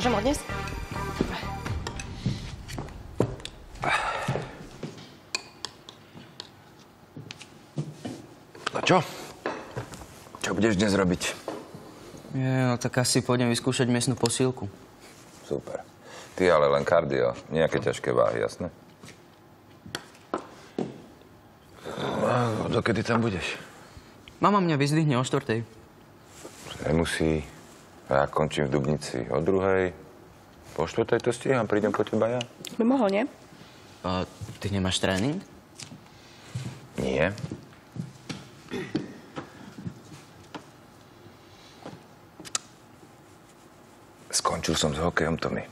Môžem odniesť? A čo? Čo budeš dnes robiť? Je, no tak asi pôjdem vyskúšať miestnu posílku. Super. Ty ale len kardio, nejaké ťažké váhy, jasné? A dokedy tam budeš? Mama mňa vyzdvihne o štvrtej. Nemusí. Ja končím v Dubnici o druhej. Po štvrtej to stíham, prídem po teba ja? By mohol, nie? A ty nemáš tréning? Nie. Skončil som s hokejom, Tommy.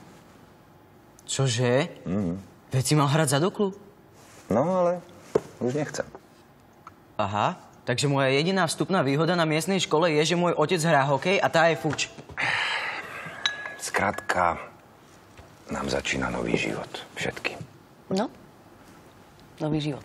Čože? Mm. Veď si mal hrať za Duklu? No, ale už nechcem. Aha, takže moja jediná vstupná výhoda na miestnej škole je, že môj otec hrá hokej a tá je fuč. Skrátka, nám začína nový život. Všetkým. No. Nový život.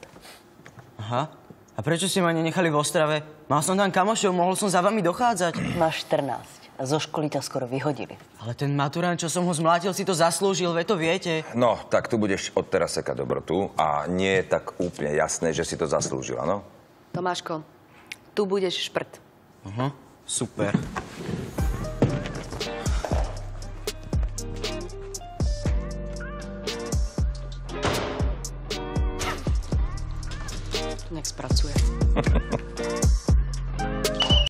Aha. A prečo ste ma nenechali v Ostrave? Mal som tam kamošov, mohol som za vami dochádzať. Máš 14. A zo školy ťa skoro vyhodili. Ale ten maturant, čo som ho zmlátil, si to zaslúžil, ve to viete. No, tak tu budeš od teraz sekať dobrotu a nie je tak úplne jasné, že si to zaslúžila, no? Tomáško, tu budeš šprt. Aha, super. Czarnek spracuje.